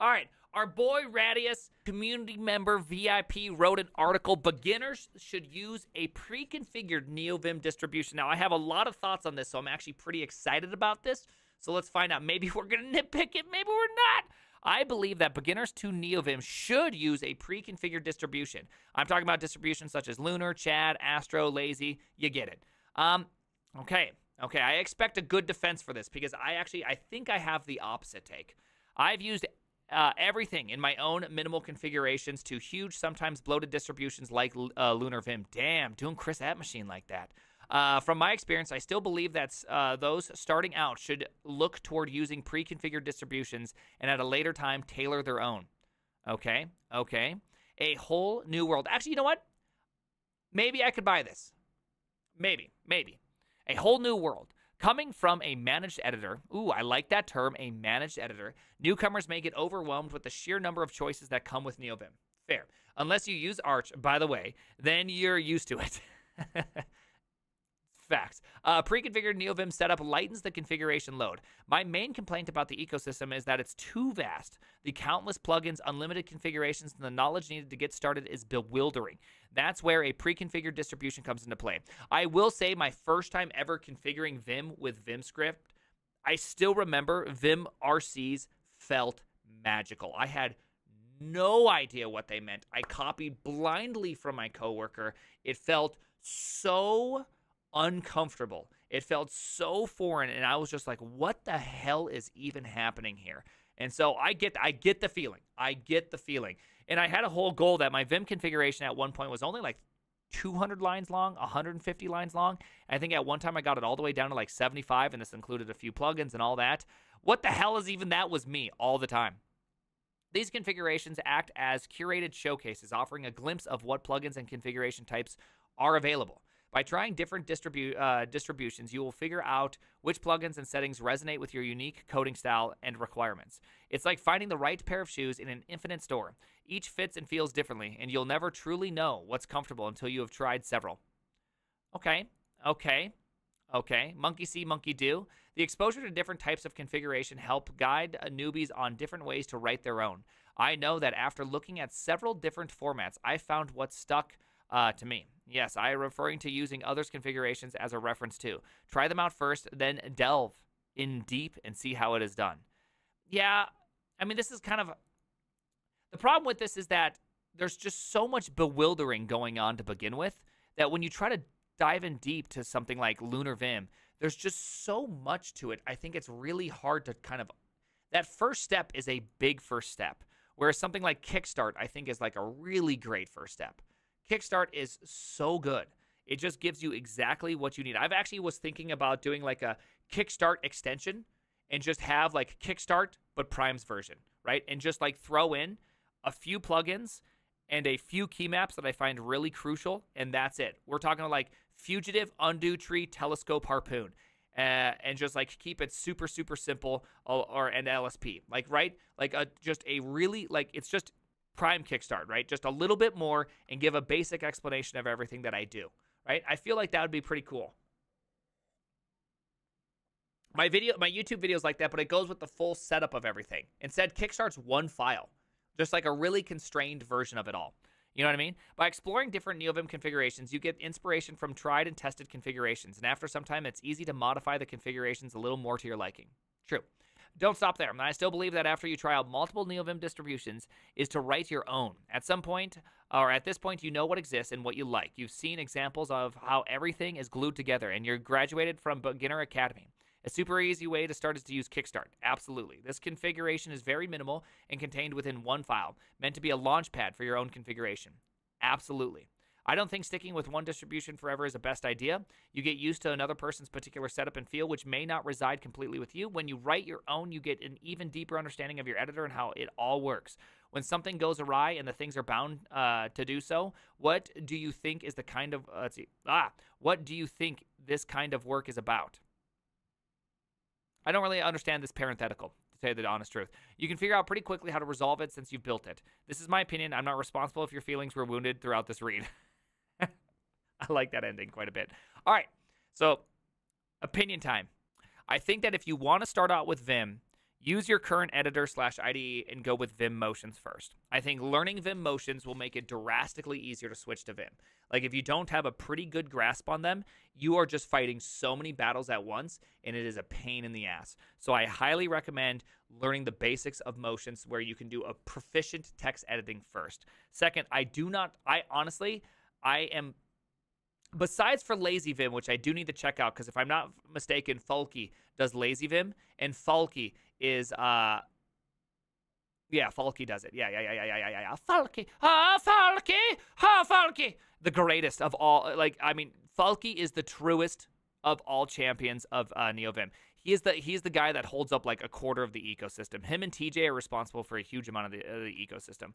All right. Our boy Radius, community member VIP, wrote an article Beginners should use a pre configured NeoVim distribution. Now, I have a lot of thoughts on this, so I'm actually pretty excited about this. So let's find out. Maybe we're going to nitpick it, maybe we're not. I believe that beginners to NeoVim should use a pre configured distribution. I'm talking about distributions such as Lunar, Chad, Astro, Lazy. You get it. Um, okay. Okay, I expect a good defense for this because I actually I think I have the opposite take. I've used uh, everything in my own minimal configurations to huge, sometimes bloated distributions like uh, Lunar Vim. Damn, doing Chris@machine like that. Uh, from my experience, I still believe that uh, those starting out should look toward using pre configured distributions and at a later time tailor their own. Okay, okay. A whole new world. Actually, you know what? Maybe I could buy this. Maybe, maybe. A whole new world. Coming from a managed editor, ooh, I like that term, a managed editor, newcomers may get overwhelmed with the sheer number of choices that come with NeoVim. Fair. Unless you use Arch, by the way, then you're used to it. Facts. Uh, pre-configured NeoVim setup lightens the configuration load. My main complaint about the ecosystem is that it's too vast. The countless plugins, unlimited configurations, and the knowledge needed to get started is bewildering. That's where a pre-configured distribution comes into play. I will say my first time ever configuring Vim with VimScript, I still remember Vim RCs felt magical. I had no idea what they meant. I copied blindly from my coworker. It felt so uncomfortable. It felt so foreign, and I was just like, "What the hell is even happening here?" And so I get, I get the feeling. I get the feeling. And I had a whole goal that my Vim configuration at one point was only like 200 lines long, 150 lines long. I think at one time I got it all the way down to like 75, and this included a few plugins and all that. What the hell is even that? Was me all the time. These configurations act as curated showcases, offering a glimpse of what plugins and configuration types are available. By trying different distribu- uh, distributions, you will figure out which plugins and settings resonate with your unique coding style and requirements. It's like finding the right pair of shoes in an infinite store. Each fits and feels differently, and you'll never truly know what's comfortable until you have tried several. Okay, okay, okay. Monkey see, monkey do. The exposure to different types of configuration help guide newbies on different ways to write their own. I know that after looking at several different formats, I found what stuck uh, to me. Yes, I am referring to using others' configurations as a reference too. Try them out first, then delve in deep and see how it is done. Yeah, I mean, this is kind of the problem with this is that there's just so much bewildering going on to begin with that when you try to dive in deep to something like Lunar Vim, there's just so much to it. I think it's really hard to kind of that first step is a big first step. Whereas something like Kickstart, I think, is like a really great first step. Kickstart is so good. It just gives you exactly what you need. I've actually was thinking about doing like a Kickstart extension and just have like Kickstart but Prime's version, right? And just like throw in a few plugins and a few key maps that I find really crucial, and that's it. We're talking like Fugitive, Undo Tree, Telescope, Harpoon. Uh, and just like keep it super super simple or, or an LSP like right like a just a really like it's just Prime Kickstart, right? Just a little bit more and give a basic explanation of everything that I do, right? I feel like that would be pretty cool. My video, my YouTube videos like that, but it goes with the full setup of everything. Instead, Kickstart's one file, just like a really constrained version of it all. You know what I mean? By exploring different NeoVim configurations, you get inspiration from tried and tested configurations, and after some time, it's easy to modify the configurations a little more to your liking. True. Don't stop there. I still believe that after you try out multiple NeoVim distributions, is to write your own. At some point, or at this point, you know what exists and what you like. You've seen examples of how everything is glued together, and you're graduated from Beginner Academy. A super easy way to start is to use Kickstart. Absolutely. This configuration is very minimal and contained within one file, meant to be a launch pad for your own configuration. Absolutely. I don't think sticking with one distribution forever is the best idea. You get used to another person's particular setup and feel, which may not reside completely with you. When you write your own, you get an even deeper understanding of your editor and how it all works. When something goes awry and the things are bound uh, to do so, what do you think is the kind of uh, let's see ah what do you think this kind of work is about? I don't really understand this parenthetical to tell you the honest truth. You can figure out pretty quickly how to resolve it since you've built it. This is my opinion. I'm not responsible if your feelings were wounded throughout this read. I like that ending quite a bit. All right. So, opinion time. I think that if you want to start out with Vim, use your current editor slash IDE and go with Vim Motions first. I think learning Vim Motions will make it drastically easier to switch to Vim. Like if you don't have a pretty good grasp on them, you are just fighting so many battles at once and it is a pain in the ass. So I highly recommend learning the basics of motions where you can do a proficient text editing first. Second, I do not I honestly I am besides for lazy vim which i do need to check out because if i'm not mistaken Folke does lazy vim and Folke is uh yeah, Folke does it. Yeah, yeah, yeah, yeah, yeah, yeah, yeah. Folke, ah, Folke, ah, Folke. The greatest of all. Like, I mean, Folke is the truest of all champions of uh, NeoVim. He is the he's the guy that holds up like a quarter of the ecosystem. Him and TJ are responsible for a huge amount of the, uh, the ecosystem.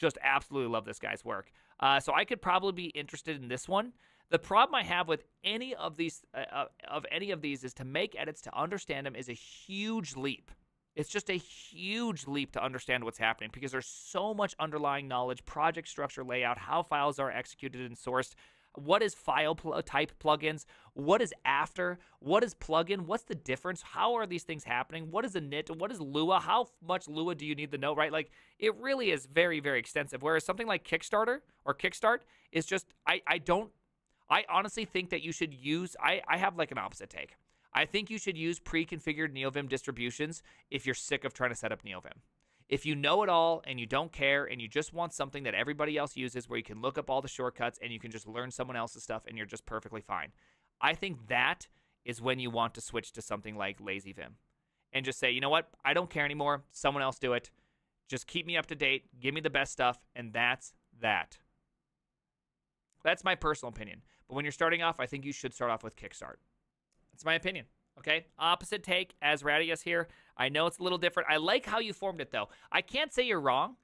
Just absolutely love this guy's work. Uh, so I could probably be interested in this one. The problem I have with any of these uh, uh, of any of these is to make edits to understand them is a huge leap. It's just a huge leap to understand what's happening because there's so much underlying knowledge, project structure, layout, how files are executed and sourced. What is file pl- type plugins? What is after? What is plugin? What's the difference? How are these things happening? What is a init? What is Lua? How much Lua do you need to know, right? Like it really is very, very extensive. Whereas something like Kickstarter or Kickstart is just I, I don't I honestly think that you should use, I, I have like an opposite take. I think you should use pre configured NeoVim distributions if you're sick of trying to set up NeoVim. If you know it all and you don't care and you just want something that everybody else uses where you can look up all the shortcuts and you can just learn someone else's stuff and you're just perfectly fine, I think that is when you want to switch to something like LazyVim and just say, you know what, I don't care anymore. Someone else do it. Just keep me up to date, give me the best stuff, and that's that. That's my personal opinion. But when you're starting off, I think you should start off with Kickstart. That's my opinion. Okay, opposite take as Radius here. I know it's a little different. I like how you formed it though. I can't say you're wrong,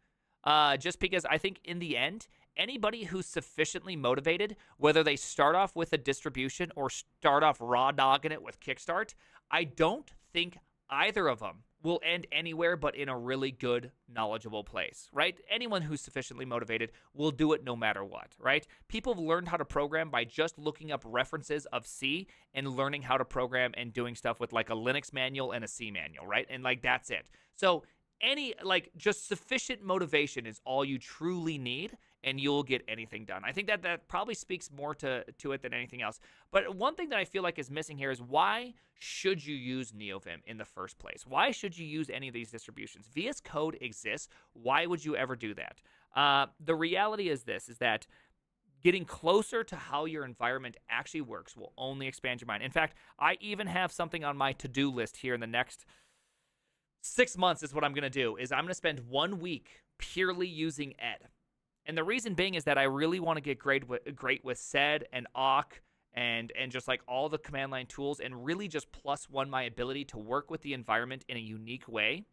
uh, just because I think in the end, anybody who's sufficiently motivated, whether they start off with a distribution or start off raw dogging it with Kickstart, I don't think either of them will end anywhere but in a really good, knowledgeable place, right? Anyone who's sufficiently motivated will do it no matter what, right? People have learned how to program by just looking up references of C and learning how to program and doing stuff with like a Linux manual and a C manual, right? And like that's it. So, any like just sufficient motivation is all you truly need and you'll get anything done. I think that that probably speaks more to to it than anything else. But one thing that I feel like is missing here is why should you use NeoVim in the first place? Why should you use any of these distributions? VS Code exists. Why would you ever do that? Uh, the reality is this: is that getting closer to how your environment actually works will only expand your mind. In fact, I even have something on my to-do list here in the next six months. Is what I'm going to do. Is I'm going to spend one week purely using Ed. And the reason being is that I really want to get great with, great with sed and awk and and just like all the command line tools and really just plus one my ability to work with the environment in a unique way.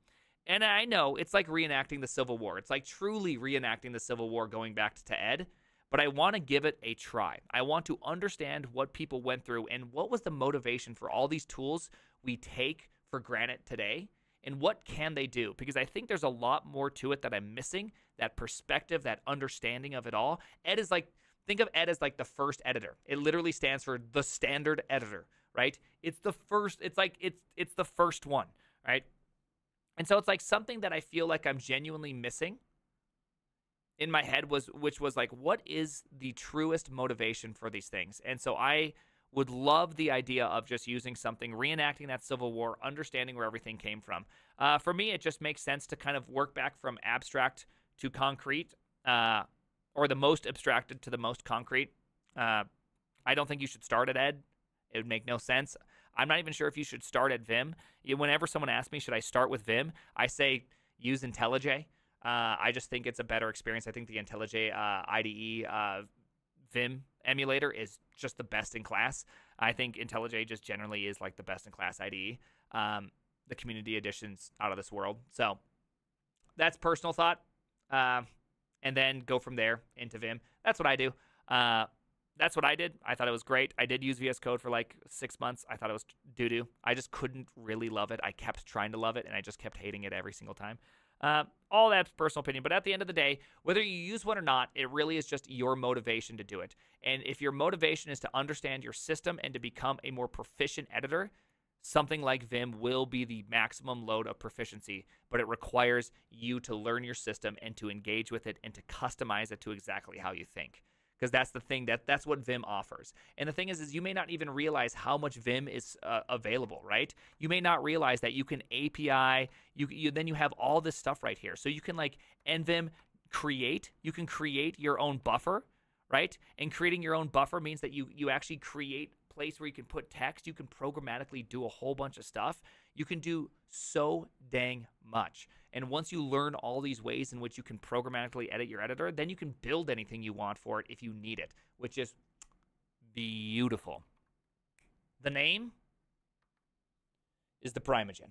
And I know it's like reenacting the Civil War. It's like truly reenacting the Civil War going back to Ed, but I want to give it a try. I want to understand what people went through and what was the motivation for all these tools we take for granted today and what can they do? Because I think there's a lot more to it that I'm missing. That perspective, that understanding of it all. Ed is like think of Ed as like the first editor. It literally stands for the standard editor, right? It's the first. It's like it's it's the first one, right? And so it's like something that I feel like I'm genuinely missing in my head was which was like what is the truest motivation for these things? And so I would love the idea of just using something, reenacting that Civil War, understanding where everything came from. Uh, for me, it just makes sense to kind of work back from abstract to concrete, uh, or the most abstracted to the most concrete. Uh, I don't think you should start at Ed. It would make no sense. I'm not even sure if you should start at Vim. Whenever someone asks me, should I start with Vim? I say use IntelliJ. Uh, I just think it's a better experience. I think the IntelliJ uh, IDE uh, Vim emulator is just the best in class. I think IntelliJ just generally is like the best in class IDE. Um, the community edition's out of this world. So that's personal thought. Uh, and then go from there into Vim. That's what I do. Uh, that's what I did. I thought it was great. I did use VS Code for like six months. I thought it was doo doo. I just couldn't really love it. I kept trying to love it, and I just kept hating it every single time. Uh, all that's personal opinion, but at the end of the day, whether you use one or not, it really is just your motivation to do it. And if your motivation is to understand your system and to become a more proficient editor, something like Vim will be the maximum load of proficiency, but it requires you to learn your system and to engage with it and to customize it to exactly how you think. Because that's the thing that that's what Vim offers. And the thing is, is you may not even realize how much Vim is uh, available, right? You may not realize that you can API. You, you then you have all this stuff right here, so you can like NVim create. You can create your own buffer, right? And creating your own buffer means that you you actually create place where you can put text. You can programmatically do a whole bunch of stuff. You can do so dang much. And once you learn all these ways in which you can programmatically edit your editor, then you can build anything you want for it if you need it, which is beautiful. The name is the Primeagen.